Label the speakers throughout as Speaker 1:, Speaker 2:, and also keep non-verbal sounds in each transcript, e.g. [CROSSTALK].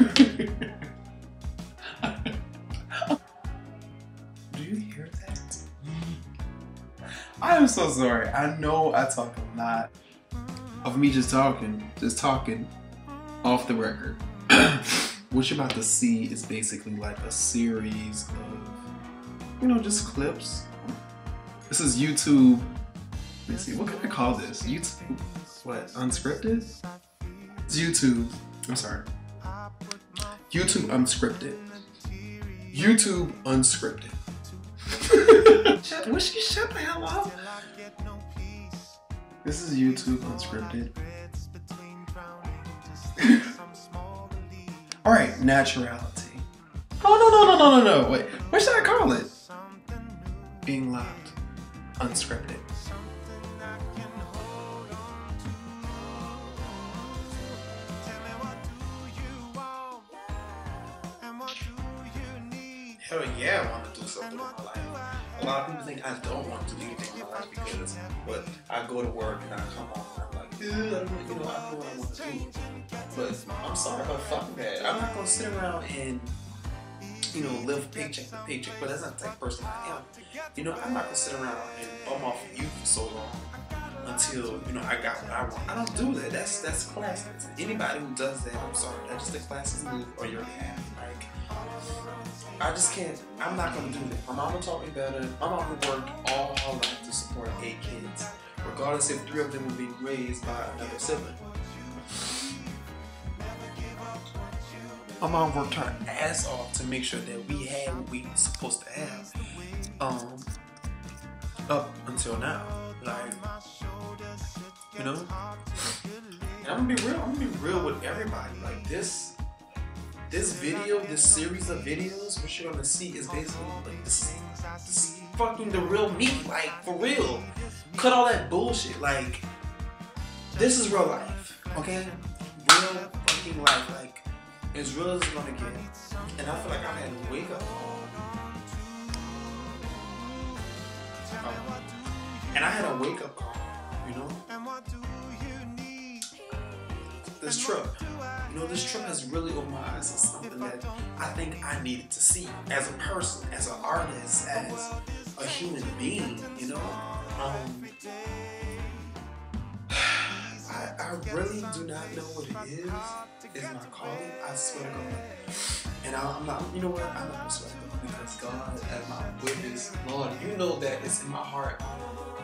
Speaker 1: Do you hear that? I am so sorry. I know I talk a lot of me just talking, just talking off the record. [CLEARS THROAT] what you're about to see is basically like a series of, you know, just clips. This is YouTube. Let me see, what can I call this? YouTube, what, unscripted? It's YouTube, I'm sorry. YouTube unscripted. YouTube unscripted. shut, wish you shut the hell up. This is YouTube unscripted. [LAUGHS] All right, naturality. Oh no no no no no no! Wait, what should I call it? Being locked, unscripted. Hell yeah, I want to do something in my life. A lot of people think I don't want to do anything in my life because, but I go to work and I come home and I'm like, Ugh, I don't, you know, I what I want to do. But I'm sorry, but fuck that. I'm not gonna sit around and, you know, live paycheck to paycheck. But that's not the type of person I am. You know, I'm not gonna sit around and bum off of you for so long until you know I got what I want. I don't do that. That's that's classist. Anybody who does that, I'm sorry, that's just a classist move on your behalf. Like, I just can't. I'm not gonna do that. My mama taught me better. My mama worked all her life to support eight kids, regardless if three of them were being raised by another sibling. My mom worked her ass off to make sure that we had what we were supposed to have. Um, up until now, you know. And I'm gonna be real. I'm gonna be real with everybody. Like this, this video, this series of videos, what you're gonna see is basically like this, this fucking the real me. Like for real. Cut all that bullshit. Like this is real life. Okay, real fucking life. Like as real as it's gonna get. And I feel like I had to wake up. Um, and I had a wake up call, you know? This trip, you know, this trip has really opened my eyes to something that I think I needed to see as a person, as an artist, as a human being, you know? Um, [SIGHS] I, I really do not know what it is. Is my calling? I swear to God. And I, I'm not, you know what? I'm not swear to God because God, as my witness, Lord, you know that it's in my heart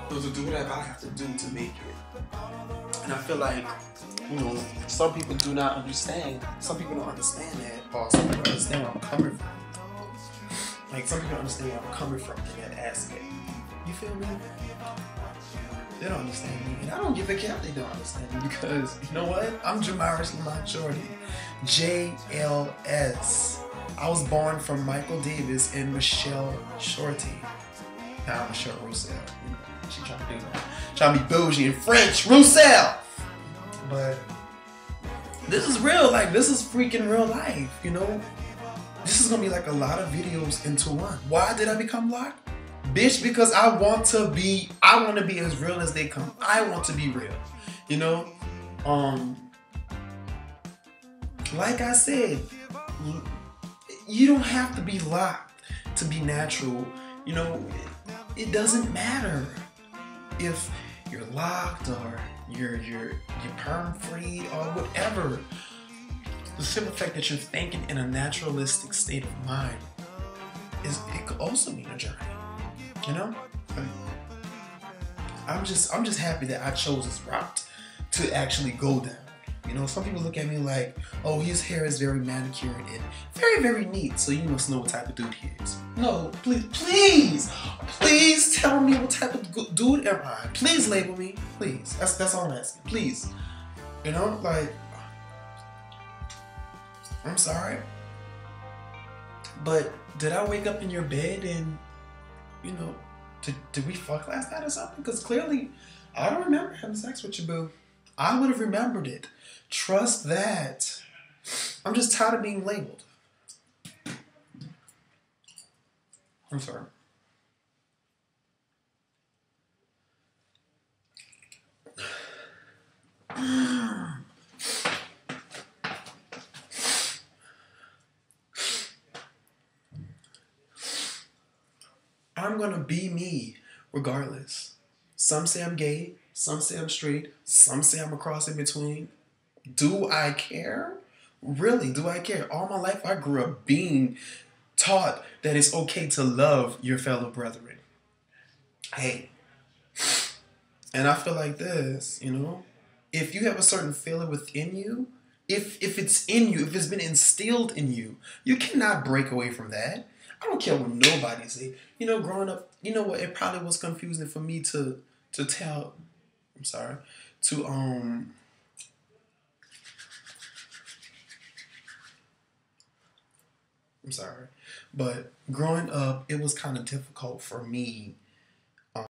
Speaker 1: to do whatever I have to do to make it. And I feel like, you know, some people do not understand. Some people don't understand that, or some people understand where I'm coming from. Like some people don't understand where I'm coming from in that aspect. You feel me? They don't understand me, and I don't give a care if they don't understand me because you know what? I'm Jamaris Lamont Jordan, JLS. I was born from Michael Davis and Michelle Shorty. Now Michelle Roussel. She trying to do. Trying to be bougie in French, Roussel. But this is real. Like this is freaking real life. You know, this is gonna be like a lot of videos into one. Why did I become locked? Bitch, because I want to be, I want to be as real as they come. I want to be real. You know? Um like I said, you don't have to be locked to be natural. You know, it, it doesn't matter if you're locked or you're you're you're perm free or whatever. The simple fact that you're thinking in a naturalistic state of mind is it could also mean a journey. You know? I'm just I'm just happy that I chose this route to actually go down. You know, some people look at me like, oh, his hair is very manicured and very, very neat, so you must know what type of dude he is. No, please, please, please tell me what type of dude am I. Please label me, please. That's that's all I'm asking. Please. You know, like, I'm sorry, but did I wake up in your bed and, you know, did, did we fuck last night or something? Because clearly, I don't remember having sex with you, boo. I would have remembered it. Trust that. I'm just tired of being labeled. I'm sorry. I'm gonna be me regardless. Some say I'm gay, some say I'm straight, some say I'm a cross in between. Do I care? Really, do I care? All my life I grew up being taught that it's okay to love your fellow brethren. Hey, and I feel like this, you know, if you have a certain feeling within you, if if it's in you, if it's been instilled in you, you cannot break away from that. I don't care what nobody say. You know, growing up, you know what? It probably was confusing for me to to tell. I'm sorry to um. I'm sorry, but growing up, it was kind of difficult for me